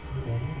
Amen.